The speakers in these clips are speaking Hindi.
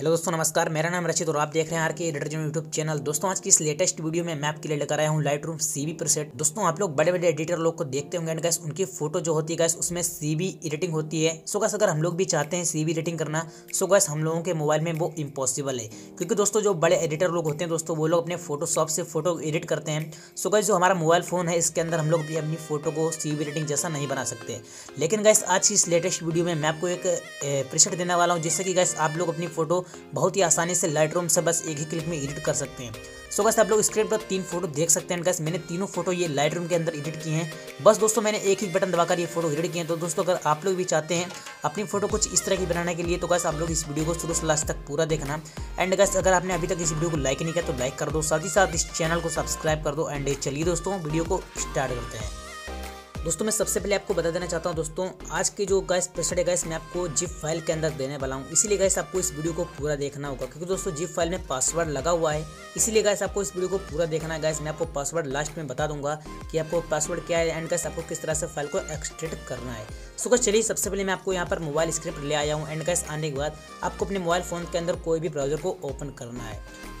हेलो दोस्तों, नमस्कार। मेरा नाम रचित और आप देख रहे हैं are K editor YouTube channel. दोस्तों, आज की इस लेटेस्ट वीडियो में मैं आपके लिए लेकर आया हूँ Lightroom C B preset दोस्तों, आप लोग बड़े बड़े एडिटर लोग को देखते होंगे एंड गैस उनकी फ़ोटो जो होती है गैस उसमें सी बी एडिटिंग होती है। सो गैस अगर हम लोग भी चाहते हैं सी बी एडिटिंग करना सो गैस हम लोगों के मोबाइल में वो इम्पॉसिबल है। क्योंकि दोस्तों, जो बड़े एडिटर लोग होते हैं, दोस्तों, वो लोग अपने फोटोशॉप से फ़ोटो एडिट करते हैं। सो गैस जो हमारा मोबाइल फ़ोन है, इसके अंदर हम लोग भी अपनी फ़ोटो को सी बी एडिटिंग जैसा नहीं बना सकते। लेकिन गैस आज की इस लेटेस्ट वीडियो में मैं आपको एक प्रेशर देने वाला हूँ, जिससे कि गैस आप लोग अपनी फ़ोटो बहुत ही आसानी से लाइट रूम से बस एक ही क्लिक में एडिट कर सकते हैं। सो बस आप लोग स्क्रीन पर तीन फ़ोटो देख सकते हैं। गैस मैंने तीनों फ़ोटो ये लाइट रूम के अंदर एडिट किए हैं। बस दोस्तों, मैंने एक ही बटन दबाकर ये फ़ोटो एडिट किए हैं। तो दोस्तों, अगर आप लोग भी चाहते हैं अपनी फ़ोटो कुछ इस तरह की बनाने के लिए तो गैस आप लोग इस वीडियो को शुरू से लास्ट तक पूरा देखना। एंड गैस अगर आपने अभी तक इस वीडियो को लाइक नहीं किया तो लाइक कर दो। साथ ही साथ इस चैनल को सब्सक्राइब कर दो। एंड चलिए दोस्तों वीडियो को स्टार्ट करते हैं। दोस्तों, मैं सबसे पहले आपको बता देना चाहता हूँ, दोस्तों, आज की जो गैस प्रेशर है गैस मैं आपको जिप फ़ाइल के अंदर देने वाला हूँ। इसीलिए गैस आपको इस वीडियो को पूरा देखना होगा, क्योंकि दोस्तों जिप फ़ाइल में पासवर्ड लगा हुआ है। इसीलिए गैस आपको इस वीडियो को पूरा देखना है। गैस मैं आपको पासवर्ड लास्ट में बता दूँगा कि आपको पासवर्ड क्या है एंड गैस आपको किस तरह से फ़ाइल को एक्सट्रेट करना है। सो गैस चलिए, सबसे पहले मैं आपको यहाँ पर मोबाइल स्क्रिप्ट ले आया हूँ एंड गैस आने के बाद आपको अपने मोबाइल फ़ोन के अंदर कोई भी ब्राउज़र को ओपन करना है।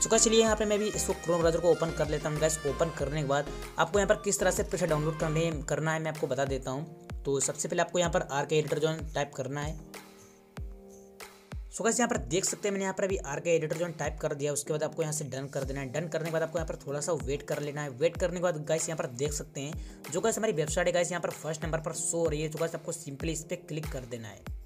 गैस चलिए यहाँ पर मैं भी इसको क्रोम ब्राउज़र को ओपन कर लेता हूँ गैस ओपन करने के बाद आपको यहाँ पर किस तरह से प्रेशर डाउनलोड करने, करना है मैं आपको बता देता हूँ। तो सबसे पहले आपको यहाँ पर आर के एडिटर जो टाइप करना है। सो गैस यहाँ पर देख सकते हैं, मैंने यहाँ पर अभी आर के एडिटर जो टाइप कर दिया। उसके बाद आपको यहाँ से डन कर देना है। डन करने के बाद आपको यहाँ पर थोड़ा सा वेट कर लेना है। वेट करने के बाद गाइस यहाँ पर देख सकते हैं, जो गैस हमारी वेबसाइट है गाइस यहाँ पर फ़र्स्ट नंबर पर शो हो रही है। तो गैस आपको सिंपली इस पर क्लिक कर देना है।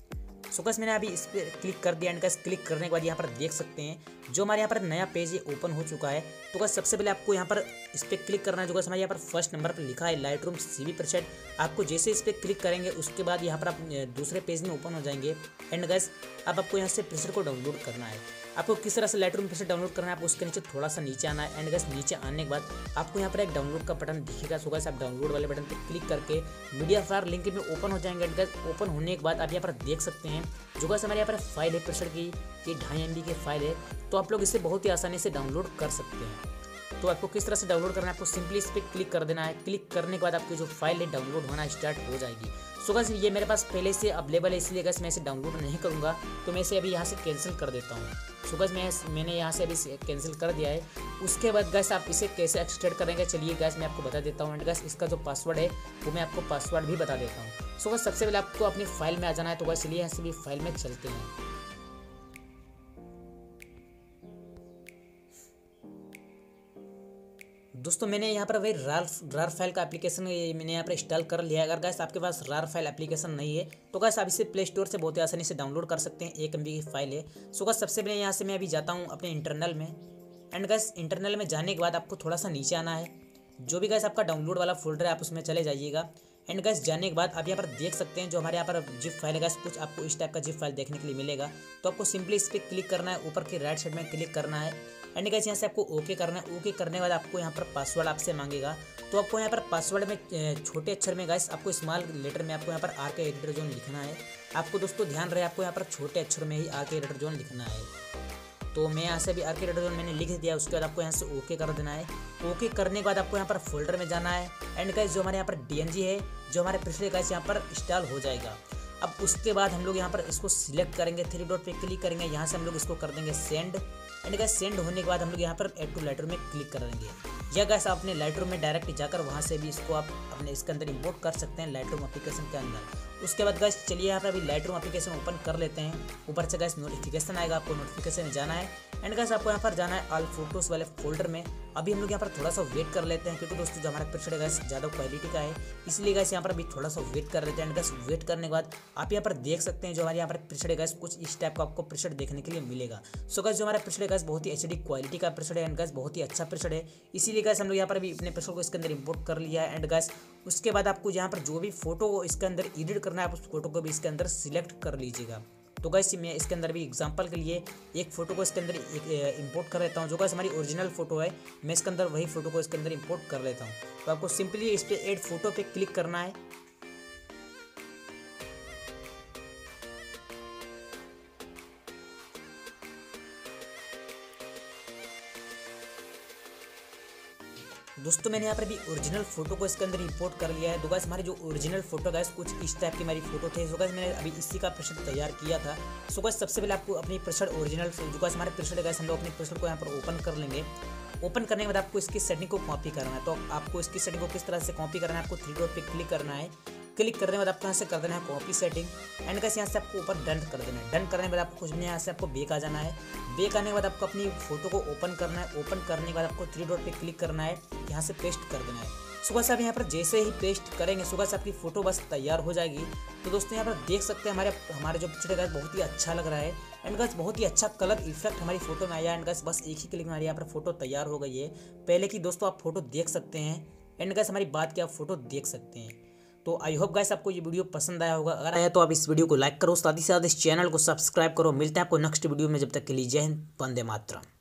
सो गैस मैंने अभी इस पर क्लिक कर दिया एंड गैस क्लिक करने के बाद यहाँ पर देख सकते हैं, जो हमारे यहाँ पर नया पेज ये ओपन हो चुका है तो कस सबसे पहले आपको यहाँ पर इस पर क्लिक करना है, जो कस हमारे यहाँ पर फ़र्स्ट नंबर पर लिखा है लाइट रूम सी वी आपको जैसे इस पर क्लिक करेंगे, उसके बाद यहाँ पर आप दूसरे पेज में ओपन हो जाएँगे। एंड गैस अब आपको यहाँ से प्रेशर को डाउनलोड करना है। आपको किस तरह से लाइट रूम से डाउनलोड करना है, आपको उसके नीचे थोड़ा सा नीचे आना है। एंड गैस नीचे आने के बाद आपको यहाँ पर एक डाउनलोड का बटन दिखेगा। सो गैस आप डाउनलोड वाले बटन पर क्लिक करके मीडिया फायर लिंक में ओपन हो जाएँगे। एंड गैस ओपन होने के बाद आप यहाँ पर देख सकते हैं, जो गैस हमारे यहाँ पर फ़ाइल है प्रेशर की ढाई एम की फ़ाइल है तो आप लोग इसे बहुत ही आसानी से डाउनलोड कर सकते हैं। तो आपको किस तरह से डाउनलोड करना है? आपको सिंपली इस पर क्लिक कर देना है। क्लिक करने के बाद आपकी जो फ़ाइल है डाउनलोड होना स्टार्ट हो जाएगी। सो गैस ये मेरे पास पहले से अवेलेबल है, इसलिए गैस मैं इसे डाउनलोड नहीं करूँगा। तो मैं इसे अभी यहाँ से कैंसिल कर देता हूँ। सो गैस मैं मैंने यहाँ से अभी कैंसिल कर दिया है। उसके बाद गैस आप इसे कैसे एक्सटेड करेंगे? चलिए गैस मैं आपको बता देता हूँ। एंड गैस इसका जो पासवर्ड है, वो मैं आपको पासवर्ड भी बता देता हूँ। सो गैस सबसे पहले आपको अपनी फ़ाइल में आ जाना है। तो गैस चलिए यहाँ से भी फ़ाइल में चलते हैं। दोस्तों, मैंने यहाँ पर वही रार रार फ़ाइल का एप्लीकेशन मैंने यहाँ पर इंस्टॉल कर लिया है। अगर गैस आपके पास रार फ़ाइल एप्लीकेशन नहीं है तो गैस आप इसे प्ले स्टोर से बहुत ही आसानी से डाउनलोड कर सकते हैं। एक एम की फ़ाइल है। सो गैस सबसे पहले यहाँ से मैं अभी जाता हूँ अपने इंटरनल में। एंड गैस इंटरनल में जाने के बाद आपको थोड़ा सा नीचे आना है। जो भी गैस आपका डाउनलोड वाला फोल्डर है, आप उसमें चले जाइएगा। एंड गैस जाने के बाद आप यहाँ पर देख सकते हैं, जो हमारे यहाँ पर जिप फ़ाइल है गैस कुछ आपको इस टाइप का जिप फ़ाइल देखने के लिए मिलेगा। तो आपको सिंपली इस पर क्लिक करना है। ऊपर की राइट साइड में क्लिक करना है। एंड गैस यहाँ से आपको ओके करना है। ओके करने के बाद आपको यहाँ पर पासवर्ड आपसे मांगेगा। तो आपको यहाँ पर पासवर्ड में छोटे अक्षर में गैस आपको स्मॉल लेटर में आपको यहाँ पर आर के एडिटर जोन लिखना है। आपको दोस्तों ध्यान रहे, आपको यहाँ पर छोटे अक्षर में ही आर के एडिटर जोन लिखना है। तो मैं यहाँ से भी आर के जोन मैंने लिख दिया, उसके बाद आपको यहाँ से ओके कर देना है। ओके करने के बाद आपको यहाँ पर फोल्डर में जाना है। एंड गैस जो हमारे यहाँ पर डी है, जो हमारे पिछले गैस यहाँ पर इंस्टॉल हो जाएगा। अब उसके बाद हम लोग यहाँ पर इसको सिलेक्ट करेंगे थ्री डॉट पे क्लिक करेंगे। यहाँ से हम लोग इसको कर देंगे सेंड एंड सेंड होने के बाद हम लोग यहाँ पर एड टू लेटर में क्लिक कर देंगे। या गैस आप अपने लाइटर में डायरेक्ट जाकर वहाँ से भी इसको आप अपने इसके अंदर इम्पोर्ट कर सकते हैं लाइटरूम एप्लीकेशन के अंदर। उसके बाद गैस चलिए यहाँ पर अभी लाइटर एप्लीकेशन ओपन कर लेते हैं। ऊपर से गैस नोटिफिकेशन आएगा, आपको नोटिफिकेशन में जाना है। एंड गैस आपको यहाँ पर जाना है ऑल फ़ोटोज़ वाले फोल्डर में। अभी हम लोग यहाँ पर थोड़ा सा वेट कर लेते हैं, क्योंकि दोस्तों जो हमारा पिक्चर गैस ज़्यादा क्वालिटी का है। इसलिए गैस यहाँ पर अभी थोड़ा सा वेट कर लेते हैं। एंड गैस वेट करने के बाद आप यहाँ पर देख सकते हैं जो हमारे यहाँ पर पिक्चर गैस कुछ इस टाइप का आपको पिक्चर देखने के लिए मिलेगा। सो गैस जो हमारा पिक्चर गैस बहुत ही एच क्वालिटी का पिक्चर है। एंड गैस बहुत ही अच्छा पिक्चर है। इसीलिए गैस हम लोग यहाँ पर अभी अपने पिक्सल को इसके अंदर इम्पोर्ट कर लिया है। एंड गैस उसके बाद आपको यहाँ पर जो भी फ़ोटो इसके अंदर एडिट करना है, आप उस फ़ोटो को भी इसके अंदर सिलेक्ट कर लीजिएगा। तो गैस मैं इसके अंदर भी एग्जांपल के लिए एक फ़ोटो को इसके अंदर इंपोर्ट कर लेता हूँ। जो गैस हमारी ओरिजिनल फ़ोटो है, मैं इसके अंदर वही फ़ोटो को इसके अंदर इंपोर्ट कर लेता हूँ। तो आपको सिंपली इस पर एड फ़ोटो पे क्लिक करना है। दोस्तों, मैंने यहाँ पर भी ओरिजिनल फ़ोटो को इसके अंदर इंपोर्ट कर लिया है। दो गैस हमारी जो ओरिजिनल फ़ोटो गैस कुछ इस टाइप की मेरी फ़ोटो थे। सो गैस मैंने अभी इसी का प्रश्न तैयार किया था। सो गैस सबसे पहले आपको अपनी प्रश्न ओरिजिनल जो गैस हमारे प्रश्न गैस हम लोग अपने प्रश्न को यहाँ पर ओपन कर लेंगे। ओपन करने के बाद आपको इसकी सेटिंग को कॉपी करना है। तो आपको इसकी सेटिंग को किस तरह से कॉपी करना है, आपको थ्री डॉट पे क्लिक करना है। क्लिक करने के बाद आपको यहाँ से कर देना है कॉपी सेटिंग एंड कैसे यहाँ से आपको ऊपर डन कर देना है. डन करने के बाद आपको कुछ नहीं, यहाँ से आपको बेक आ जाना है. बेक आने के बाद आपको अपनी फ़ोटो को ओपन करना है. ओपन करने के बाद आपको थ्री डॉट पे क्लिक करना है. यहाँ से पेस्ट कर देना है. सुबह से आप यहाँ पर जैसे ही पेस्ट करेंगे सुबह से आपकी फ़ोटो बस तैयार हो जाएगी. तो दोस्तों, यहाँ पर देख सकते हैं, हमारे हमारे जो पिछड़े है बहुत ही अच्छा लग रहा है. एंड गैस बहुत ही अच्छा कलर इफ़ेक्ट हमारी फ़ोटो में आया एंड गैस बस एक ही क्लिक में हमारी यहाँ पर फ़ोटो तैयार हो गई है. पहले की दोस्तों, आप फ़ोटो देख सकते हैं. एंड गैस हमारी बात की आप फ़ोटो देख सकते हैं. तो आई होप गाइस आपको ये वीडियो पसंद आया होगा। अगर आया तो आप इस वीडियो को लाइक करो, साथ ही साथ इस चैनल को सब्सक्राइब करो। मिलते हैं आपको नेक्स्ट वीडियो में, जब तक के लिए जय हिंद, वंदे मातरम।